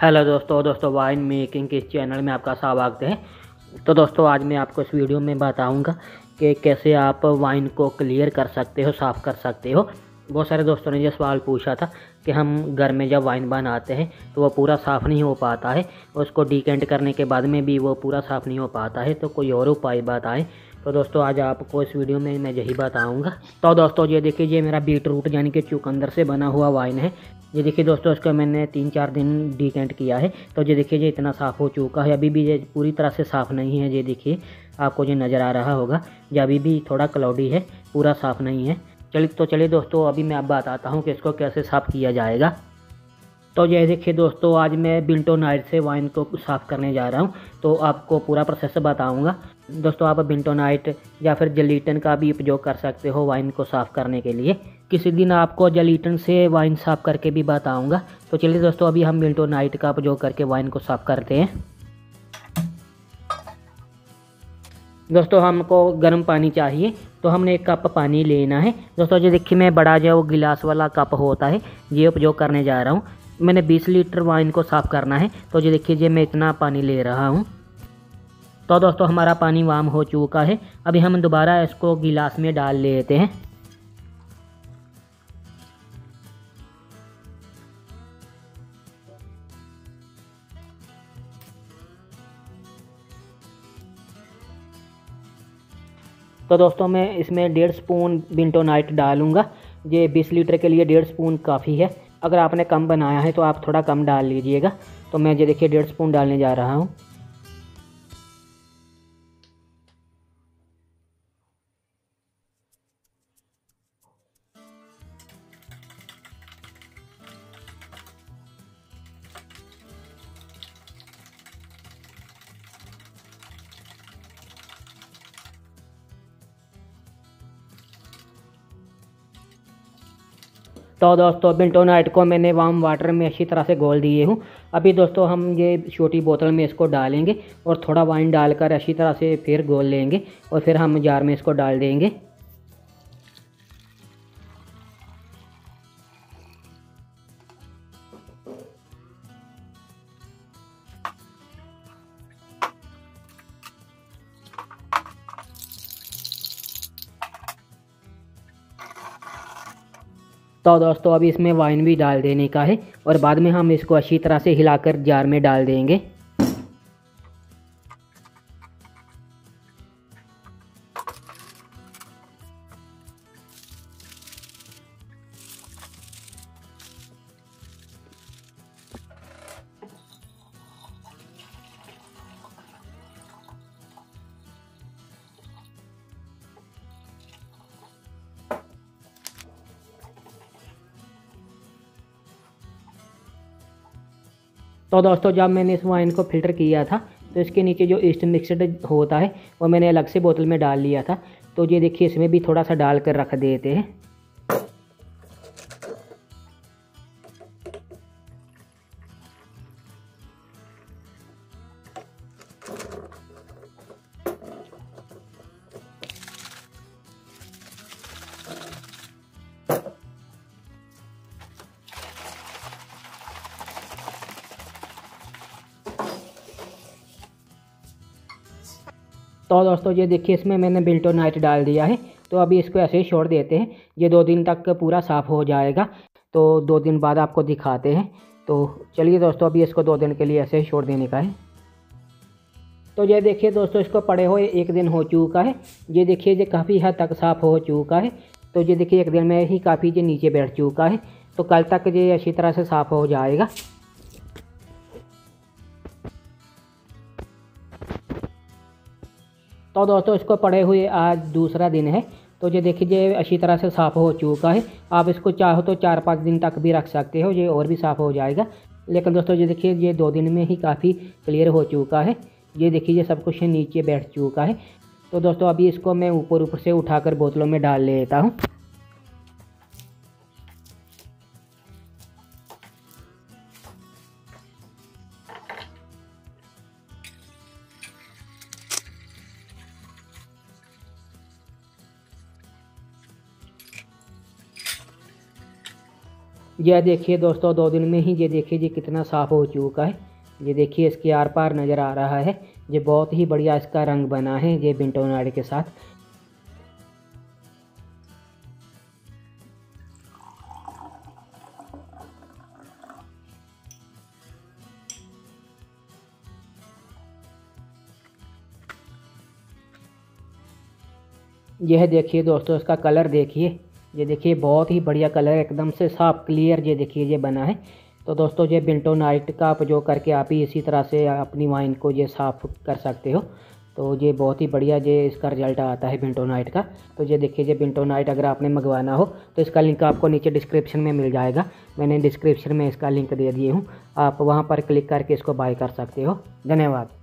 Hello दोस्तों दोस्तों, wine making के इस चैनल में आपका स्वागत है। तो दोस्तों, आज मैं आपको इस वीडियो में बताऊँगा कि कैसे आप वाइन को क्लियर कर सकते हो, साफ़ कर सकते हो। बहुत सारे दोस्तों ने ये सवाल पूछा था कि हम घर में जब वाइन बनाते हैं तो वो पूरा साफ़ नहीं हो पाता है। उसको डिकेंट करने के बाद में भी वो पूरा साफ़ नहीं हो पाता है तो कोई और उपाय बताएँ। तो दोस्तों, आज आपको इस वीडियो में मैं यही बताऊँगा। तो दोस्तों, ये देखिए, ये मेरा बीट रूट यानी कि चुकंदर से बना हुआ वाइन है। ये देखिए दोस्तों, इसको मैंने तीन चार दिन डिकेंट किया है। तो ये देखिए, ये इतना साफ़ हो चुका है। अभी भी ये पूरी तरह से साफ़ नहीं है। ये देखिए, आपको ये नज़र आ रहा होगा, ये अभी भी थोड़ा क्लाउडी है, पूरा साफ़ नहीं है। चलिए तो चलिए दोस्तों, अभी मैं आप बताता हूँ कि इसको कैसे साफ़ किया जाएगा। तो ये देखिए दोस्तों, आज मैं बिल्टो नाइट से वाइन को साफ़ करने जा रहा हूँ। तो आपको पूरा प्रोसेस बताऊँगा। दोस्तों, आप बिल्टो नाइट या फिर जलीटन का भी उपयोग कर सकते हो वाइन को साफ़ करने के लिए। किसी दिन आपको जलीटन से वाइन साफ़ करके भी बताऊँगा। तो चलिए दोस्तों, अभी हम बिल्टो नाइट का उपयोग करके वाइन को साफ़ करते हैं। दोस्तों, हमको गर्म पानी चाहिए तो हमने एक कप पानी लेना है। दोस्तों, जो देखिए, मैं बड़ा जो वो गिलास वाला कप होता है, ये उपयोग करने जा रहा हूँ। मैंने 20 लीटर वाइन को साफ़ करना है। तो ये देखिए, जी मैं इतना पानी ले रहा हूँ। तो दोस्तों, हमारा पानी वाम हो चुका है। अभी हम दोबारा इसको गिलास में डाल लेते हैं। तो दोस्तों, मैं इसमें डेढ़ स्पून बिंटो नाइट डालूँगा। ये बीस लीटर के लिए डेढ़ स्पून काफ़ी है। अगर आपने कम बनाया है तो आप थोड़ा कम डाल लीजिएगा। तो मैं ये देखिए, डेढ़ स्पून डालने जा रहा हूँ। तो दोस्तों बिल्टोनाइट को मैंने वाम वाटर में अच्छी तरह से घोल दिए हूँ। अभी दोस्तों, हम ये छोटी बोतल में इसको डालेंगे और थोड़ा वाइन डालकर अच्छी तरह से फिर घोल लेंगे और फिर हम जार में इसको डाल देंगे। तो दोस्तों अभी इसमें वाइन भी डाल देने का है और बाद में हम इसको अच्छी तरह से हिलाकर जार में डाल देंगे। तो दोस्तों, जब मैंने इस वाइन को फ़िल्टर किया था तो इसके नीचे जो ईस्ट मिक्सड होता है, वो मैंने अलग से बोतल में डाल लिया था। तो ये देखिए, इसमें भी थोड़ा सा डाल कर रख देते हैं। तो दोस्तों, ये देखिए, इसमें मैंने बिल्टो नाइट डाल दिया है। तो अभी इसको ऐसे ही छोड़ देते हैं। ये दो दिन तक पूरा साफ़ हो जाएगा। तो दो दिन बाद आपको दिखाते हैं। तो चलिए दोस्तों, अभी इसको दो दिन के लिए ऐसे ही छोड़ देने का है। तो ये देखिए दोस्तों, इसको पड़े हुए एक दिन हो चुका है। ये देखिए, ये काफ़ी हद तक साफ़ हो चुका है। तो ये देखिए, एक दिन में ही काफ़ी ये नीचे बैठ चुका है। तो कल तक ये अच्छी तरह से साफ़ हो जाएगा। तो दोस्तों, इसको पड़े हुए आज दूसरा दिन है। तो ये देखिए अच्छी तरह से साफ़ हो चुका है। आप इसको चाहो तो चार पाँच दिन तक भी रख सकते हो, ये और भी साफ़ हो जाएगा। लेकिन दोस्तों, ये देखिए, ये दो दिन में ही काफ़ी क्लियर हो चुका है। ये देखिए, ये सब कुछ नीचे बैठ चुका है। तो दोस्तों, अभी इसको मैं ऊपर ऊपर से उठाकर बोतलों में डाल लेता हूँ। यह देखिए दोस्तों, दो दिन में ही ये देखिए ये कितना साफ़ हो चुका है। ये देखिए इसके आर पार नज़र आ रहा है। ये बहुत ही बढ़िया इसका रंग बना है ये बिंटोनाइट के साथ। यह देखिए दोस्तों, इसका कलर देखिए। ये देखिए, बहुत ही बढ़िया कलर एकदम से साफ़ क्लियर ये देखिए, ये बना है। तो दोस्तों, ये बिल्टो नाइट का जो करके आप ही इसी तरह से अपनी वाइन को ये साफ़ कर सकते हो। तो ये बहुत ही बढ़िया ये इसका रिज़ल्ट आता है बिंटो नाइट का। तो ये देखिए, ये बिंटो नाइट अगर आपने मंगवाना हो तो इसका लिंक आपको नीचे डिस्क्रिप्शन में मिल जाएगा। मैंने डिस्क्रिप्शन में इसका लिंक दे दिए हूँ। आप वहाँ पर क्लिक करके इसको बाय कर सकते हो। धन्यवाद।